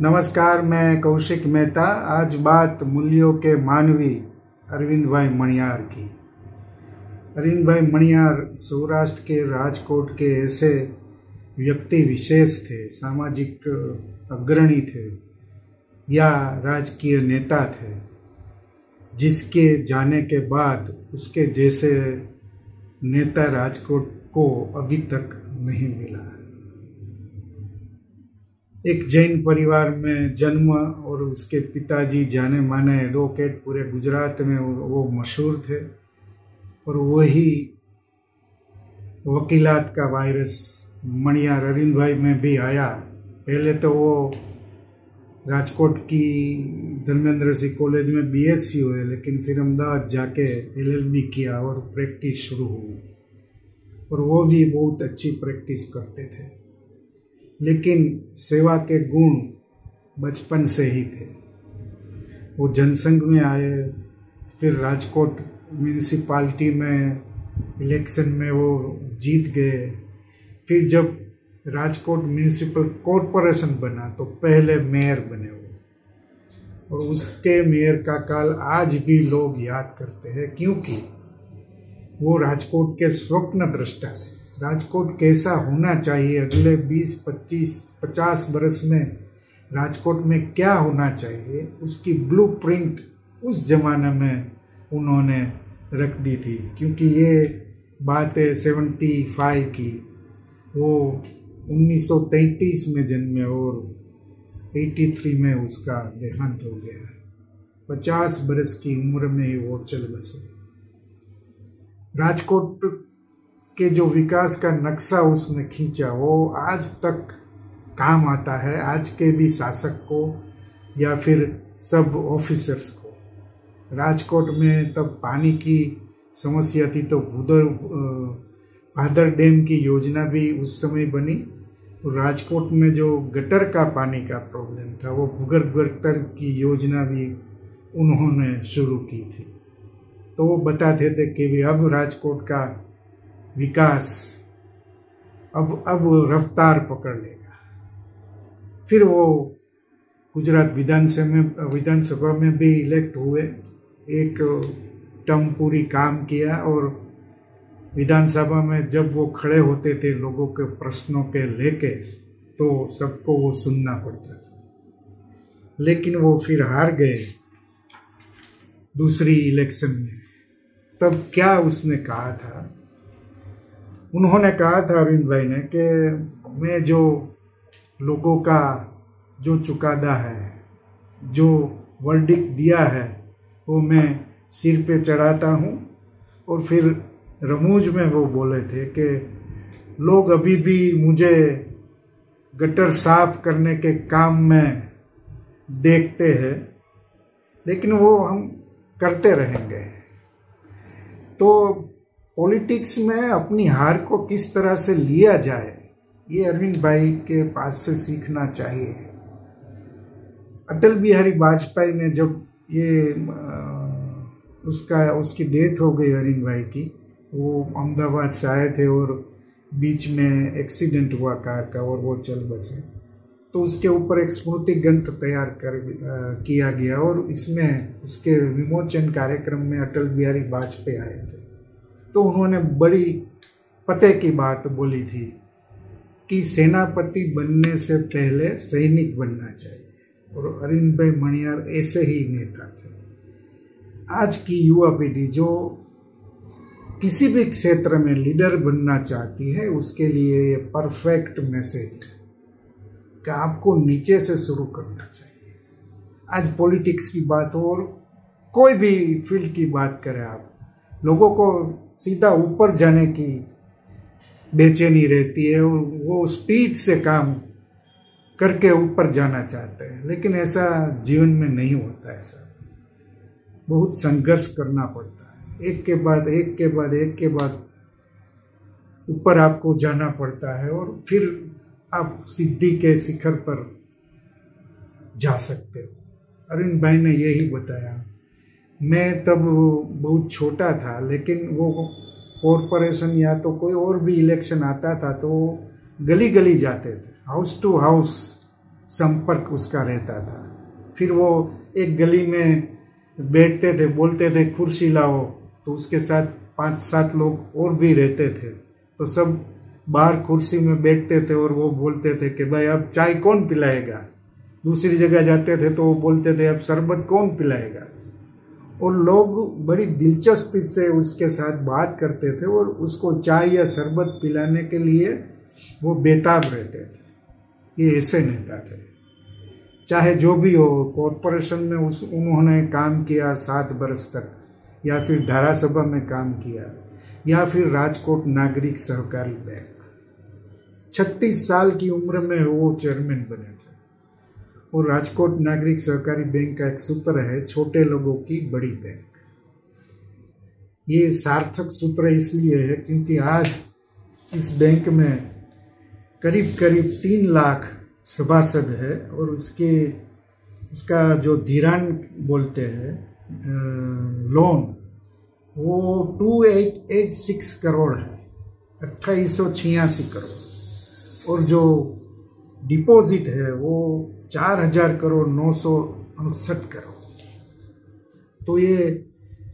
नमस्कार, मैं कौशिक मेहता। आज बात मूल्यों के मानवी, अरविंद भाई मणियार की। अरविंद भाई मणियार सौराष्ट्र के राजकोट के ऐसे व्यक्ति विशेष थे, सामाजिक अग्रणी थे या राजकीय नेता थे, जिसके जाने के बाद उसके जैसे नेता राजकोट को अभी तक नहीं मिला। एक जैन परिवार में जन्म और उसके पिताजी जाने माने एडवोकेट पूरे गुजरात में वो मशहूर थे। और वही वकीलात का वायरस मणिया अरविंद भाई में भी आया। पहले तो वो राजकोट की धर्मेंद्र सिंह कॉलेज में बीएससी हुए, लेकिन फिर अहमदाबाद जाके एलएलबी किया और प्रैक्टिस शुरू हुई। और वो भी बहुत अच्छी प्रैक्टिस करते थे। लेकिन सेवा के गुण बचपन से ही थे। वो जनसंघ में आए, फिर राजकोट म्यूनिसिपालिटी में इलेक्शन में वो जीत गए। फिर जब राजकोट म्यूनिसिपल कॉरपोरेशन बना तो पहले मेयर बने वो। और उसके मेयर का काल आज भी लोग याद करते हैं, क्योंकि वो राजकोट के स्वप्न दृष्टा थे। राजकोट कैसा होना चाहिए? अगले 20, 25, 50 बरस में राजकोट में क्या होना चाहिए? उसकी ब्लू प्रिंट उस जमाने में उन्होंने रख दी थी क्योंकि ये बात है सेवेंटी फाइव की। वो 1933 में जन्मे और 83 में उसका देहांत हो गया। पचास बरस की उम्र में ही वो चल बसे। राजकोट के जो विकास का नक्शा उसने खींचा, वो आज तक काम आता है। आज के भी शासक को या फिर सब ऑफिसर्स को। राजकोट में तब पानी की समस्या थी तो भूदर भादर डैम की योजना भी उस समय बनी। राजकोट में जो गटर का पानी का प्रॉब्लम था, वो भूगर्भ गटर की योजना भी उन्होंने शुरू की थी। तो वो बताते थे कि भी अब राजकोट का विकास। अब अब रफ्तार पकड़ लेगा। फिर वो गुजरात विधानसभा में विधानसभा में भी इलेक्ट हुए। एक टर्म पूरी काम किया और विधानसभा में जब वो खड़े होते थे लोगों के प्रश्नों के लेके तो सबको वो सुनना पड़ता था। लेकिन वो फिर हार गए दूसरी इलेक्शन में। तब क्या उसने कहा था? उन्होंने कहा था अरविंद भाई ने कि मैं जो लोगों का जो चुकादा है, जो वर्डिक दिया है, वो मैं सिर पे चढ़ाता हूँ। और फिर रमूज में वो बोले थे कि लोग अभी भी मुझे गटर साफ़ करने के काम में देखते हैं, लेकिन वो हम करते रहेंगे। तो पॉलिटिक्स में अपनी हार को किस तरह से लिया जाए, ये अरविंद भाई के पास से सीखना चाहिए। अटल बिहारी वाजपेयी ने जब ये उसका, उसकी डेथ हो गई अरविंद भाई की, वो अहमदाबाद से आए थे और बीच में एक्सीडेंट हुआ कार का और वो चल बसे। तो उसके ऊपर एक स्मृति ग्रंथ तैयार कर किया गया और इसमें उसके विमोचन कार्यक्रम में अटल बिहारी वाजपेयी आए थे। तो उन्होंने बड़ी पते की बात बोली थी कि सेनापति बनने से पहले सैनिक बनना चाहिए। और अरविंद भाई मणियार ऐसे ही नेता थे। आज की युवा पीढ़ी जो किसी भी क्षेत्र में लीडर बनना चाहती है, उसके लिए ये परफेक्ट मैसेज है कि आपको नीचे से शुरू करना चाहिए। आज पॉलिटिक्स की बात हो और कोई भी फ़ील्ड की बात करें आप लोगों को सीधा ऊपर जाने की बेचैनी रहती है और वो स्पीड से काम करके ऊपर जाना चाहते हैं। लेकिन ऐसा जीवन में नहीं होता ऐसा। बहुत संघर्ष करना पड़ता है। एक के बाद एक के बाद एक के बाद ऊपर आपको जाना पड़ता है और फिर आप सिद्धि के शिखर पर जा सकते हो। अरविंद भाई ने यही बताया। मैं तब बहुत छोटा था, लेकिन वो कॉरपोरेशन या तो कोई और भी इलेक्शन आता था तो गली गली जाते थे। हाउस टू हाउस संपर्क उसका रहता था। फिर वो एक गली में बैठते थे, बोलते थे, कुर्सी लाओ। तो उसके साथ पाँच सात लोग और भी रहते थे। तो सब बाहर कुर्सी में बैठते थे और वो बोलते थे कि, भाई, अब चाय कौन पिलाएगा? दूसरी जगह जाते थे तो वो बोलते थे, अब शरबत कौन पिलाएगा? और लोग बड़ी दिलचस्पी से उसके साथ बात करते थे और उसको चाय या शरबत पिलाने के लिए वो बेताब रहते थे। ये ऐसे नेता थे। चाहे जो भी हो कॉरपोरेशन में उस, उन्होंने काम किया सात बरस तक, या फिर धारासभा में काम किया, या फिर राजकोट नागरिक सहकारी बैंक। छत्तीस साल की उम्र में वो चेयरमैन बने थे। और राजकोट नागरिक सहकारी बैंक का एक सूत्र है, छोटे लोगों की बड़ी बैंक। ये सार्थक सूत्र इसलिए है क्योंकि आज इस बैंक में करीब करीब तीन लाख सभासद है और उसके, उसका जो धीरान बोलते हैं लोन वो two eight eight six crore है, अट्ठाईस सौ छियासी करोड़। और जो डिपॉजिट है वो चार हज़ार करोड़, नौ सौ अड़सठ करोड़। तो ये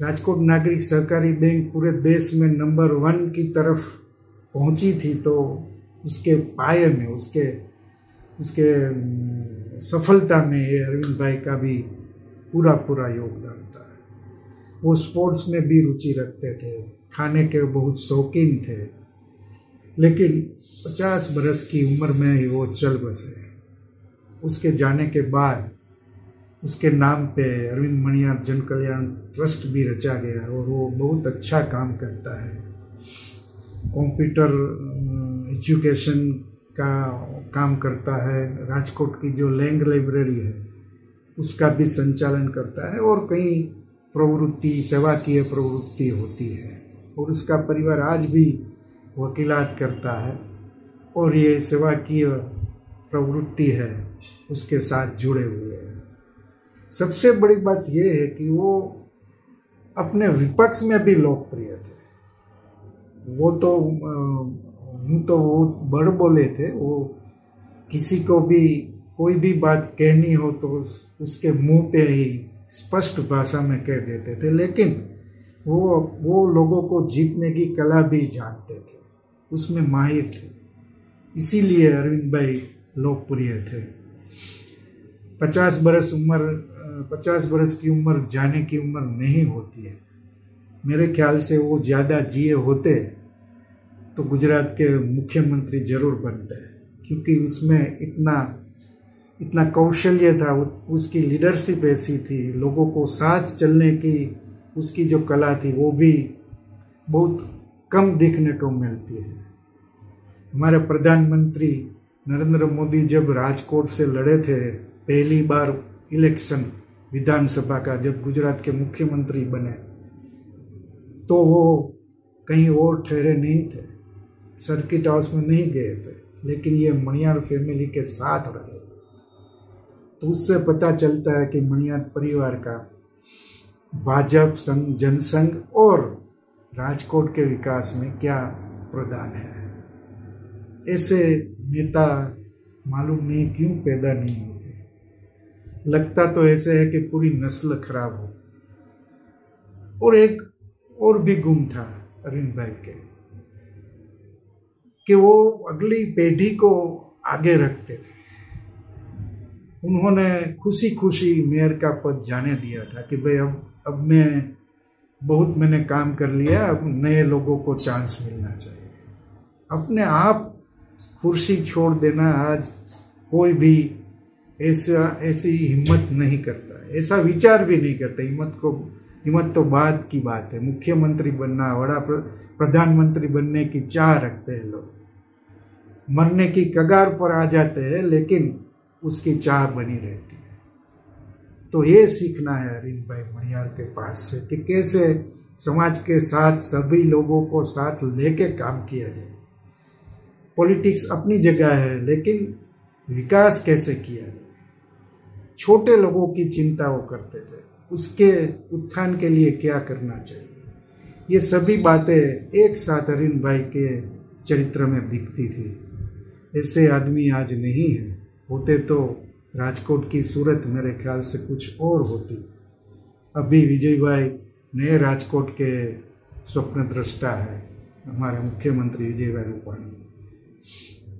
राजकोट नागरिक सहकारी बैंक पूरे देश में नंबर वन की तरफ़ पहुँची थी तो उसके पाए में, उसके उसके सफलता में ये अरविंद भाई का भी पूरा पूरा योगदान था। वो स्पोर्ट्स में भी रुचि रखते थे, खाने के बहुत शौकीन थे, लेकिन पचास बरस की उम्र में ही वो चल बसे। उसके जाने के बाद उसके नाम पे अरविंद मणियार जन कल्याण ट्रस्ट भी रचा गया और वो बहुत अच्छा काम करता है। कंप्यूटर एजुकेशन का काम करता है। राजकोट की जो लैंग लाइब्रेरी है, उसका भी संचालन करता है और कई प्रवृत्ति, सेवा की प्रवृत्ति होती है। और उसका परिवार आज भी वकीलात करता है और ये सेवाकीय प्रवृत्ति है, उसके साथ जुड़े हुए हैं। सबसे बड़ी बात यह है कि वो अपने विपक्ष में भी लोकप्रिय थे। वो तो यूँ तो वो बड़ बोले थे, वो किसी को भी, कोई भी बात कहनी हो तो उसके मुँह पे ही स्पष्ट भाषा में कह देते थे। लेकिन वो वो लोगों को जीतने की कला भी जानते थे, उसमें माहिर थे। इसीलिए अरविंद भाई लोकप्रिय थे। पचास बरस उम्र, पचास बरस की उम्र जाने की उम्र नहीं होती है। मेरे ख्याल से वो ज़्यादा जिए होते तो गुजरात के मुख्यमंत्री ज़रूर बनते, क्योंकि उसमें इतना इतना कौशल्य था उसकी लीडरशिप ऐसी थी, लोगों को साथ चलने की उसकी जो कला थी, वो भी बहुत कम देखने को मिलती है। हमारे प्रधानमंत्री नरेंद्र मोदी जब राजकोट से लड़े थे, पहली बार इलेक्शन, विधानसभा का, जब गुजरात के मुख्यमंत्री बने तो वो कहीं और ठहरे नहीं थे। सर्किट हाउस में नहीं गए थे, लेकिन ये मणियार फैमिली के साथ रहे। तो उससे पता चलता है कि मणियार परिवार का भाजपा संघ जनसंघ और राजकोट के विकास में क्या प्रदान है। ऐसे नेता मालूम नहीं क्यों पैदा नहीं होते। लगता तो ऐसे है कि पूरी नस्ल खराब हो। और एक और भी गुम था अरविंद भाई के, कि वो अगली पीढ़ी को आगे रखते थे। उन्होंने खुशी खुशी मेयर का पद जाने दिया था कि भाई अब अब मैं, बहुत मैंने काम कर लिया, अब नए लोगों को चांस मिलना चाहिए। अपने आप कुर्सी छोड़ देना आज कोई भी ऐसा, ऐसी हिम्मत नहीं करता। ऐसा विचार भी नहीं करता। हिम्मत को, हिम्मत तो बाद की बात है। मुख्यमंत्री बनना बड़ा प्रधानमंत्री बनने की चाह रखते हैं लोग। मरने की कगार पर आ जाते हैं, लेकिन उसकी चाह बनी रहती है। तो ये सीखना है अरिंद भाई मणियार के पास से कि कैसे समाज के साथ सभी लोगों को साथ लेके काम किया जाए। पॉलिटिक्स अपनी जगह है, लेकिन विकास कैसे किया जाए? छोटे लोगों की चिंता वो करते थे। उसके उत्थान के लिए क्या करना चाहिए? ये सभी बातें एक साथ अरिंद भाई के चरित्र में दिखती थी। ऐसे आदमी आज नहीं है। होते तो राजकोट की सूरत मेरे ख्याल से कुछ और होती। अभी विजय भाई नए राजकोट के स्वप्न दृष्टा है। हमारे मुख्यमंत्री विजय भाई रूपाणी।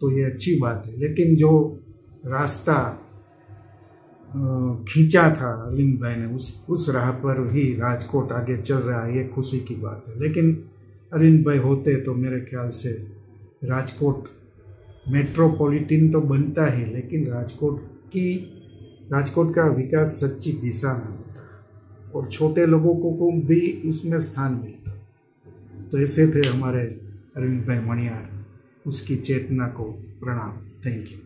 तो ये अच्छी बात है। लेकिन जो रास्ता खींचा था अरविंद भाई ने, उस उस राह पर ही राजकोट आगे चल रहा है, ये खुशी की बात है। लेकिन अरविंद भाई होते तो मेरे ख्याल से राजकोट मेट्रोपॉलिटन तो बनता ही, लेकिन राजकोट की, राजकोट का विकास सच्ची दिशा में होता और छोटे लोगों को भी उसमें स्थान मिलता तो ऐसे थे हमारे अरविंद भाई मणियार। उसकी चेतना को प्रणाम। Thank you